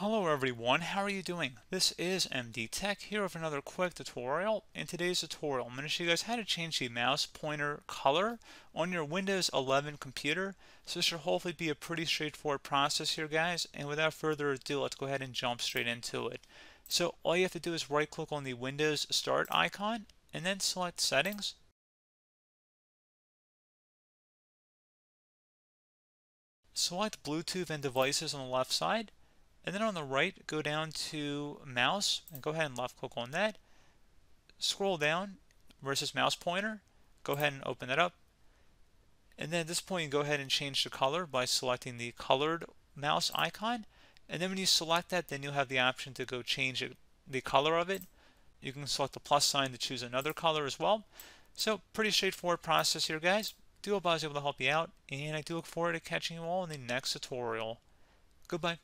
Hello everyone, how are you doing? This is MD Tech here with another quick tutorial. In today's tutorial, I'm going to show you guys how to change the mouse pointer color on your Windows 11 computer. So this should hopefully be a pretty straightforward process here guys. And without further ado, let's go ahead and jump straight into it. So all you have to do is right click on the Windows Start icon and then select Settings. Select Bluetooth and devices on the left side and then on the right, go down to mouse and go ahead and left click on that. Scroll down versus mouse pointer. Go ahead and open that up. And then at this point, you go ahead and change the color by selecting the colored mouse icon. And then when you select that, then you'll have the option to go change it, the color of it. You can select the plus sign to choose another color as well. So pretty straightforward process here, guys. Do hope I was able to help you out, and I do look forward to catching you all in the next tutorial. Goodbye.